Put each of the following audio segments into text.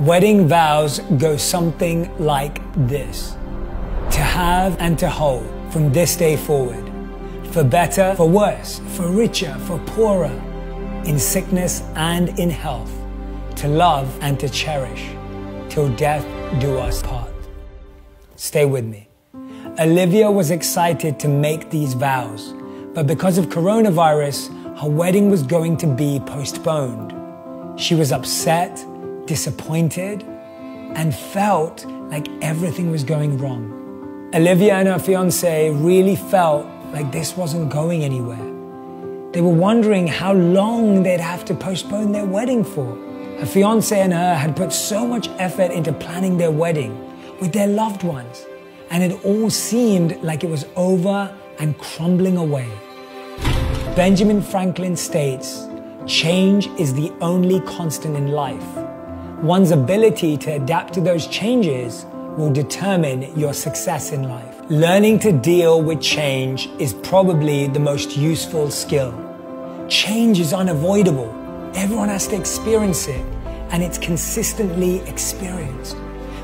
Wedding vows go something like this to have and to hold from this day forward, for better, for worse, for richer, for poorer, in sickness and in health, to love and to cherish, till death do us part. Stay with me. Olivia was excited to make these vows, but because of coronavirus, her wedding was going to be postponed. She was upset disappointed, and felt like everything was going wrong. Olivia and her fiance really felt like this wasn't going anywhere. They were wondering how long they'd have to postpone their wedding for. Her fiance and her had put so much effort into planning their wedding with their loved ones, and it all seemed like it was over and crumbling away. Benjamin Franklin states, change is the only constant in life. One's ability to adapt to those changes will determine your success in life. Learning to deal with change is probably the most useful skill. Change is unavoidable. Everyone has to experience it, and it's consistently experienced.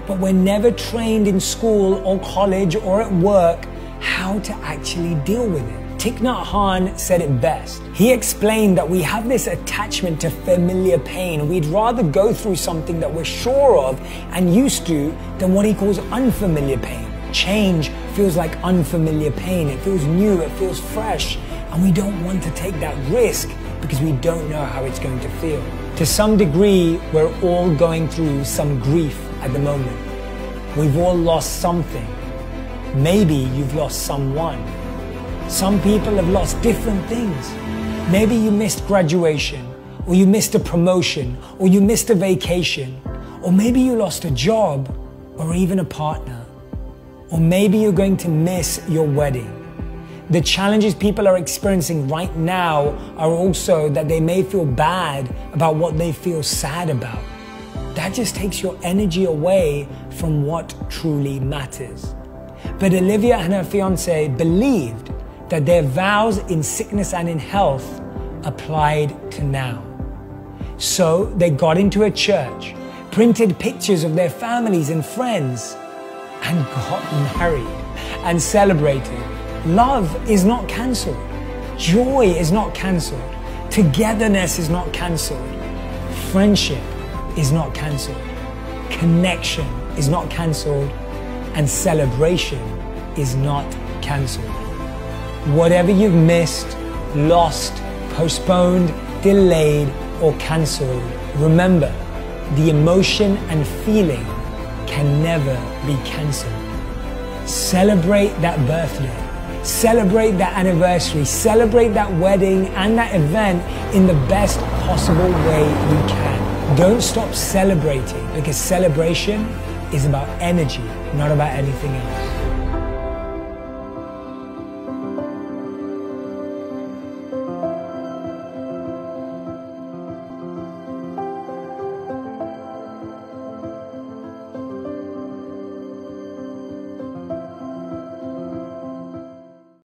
But we're never trained in school or college or at work how to actually deal with it. Thich Nhat Hanh said it best. He explained that we have this attachment to familiar pain. We'd rather go through something that we're sure of and used to than what he calls unfamiliar pain. Change feels like unfamiliar pain. It feels new, it feels fresh, and we don't want to take that risk because we don't know how it's going to feel. To some degree, we're all going through some grief at the moment. We've all lost something. Maybe you've lost someone. Some people have lost different things. Maybe you missed graduation, or you missed a promotion, or you missed a vacation, or maybe you lost a job, or even a partner. Or maybe you're going to miss your wedding. The challenges people are experiencing right now are also that they may feel bad about what they feel sad about. That just takes your energy away from what truly matters. But Olivia and her fiance believed that their vows in sickness and in health applied to now. So they got into a church, printed pictures of their families and friends, and got married and celebrated. Love is not cancelled. Joy is not cancelled. Togetherness is not cancelled. Friendship is not cancelled. Connection is not cancelled. And celebration is not cancelled. Whatever you've missed, lost, postponed, delayed, or cancelled, remember the emotion and feeling can never be cancelled. Celebrate that birthday. Celebrate that anniversary. Celebrate that wedding and that event in the best possible way you can. Don't stop celebrating because celebration is about energy, not about anything else.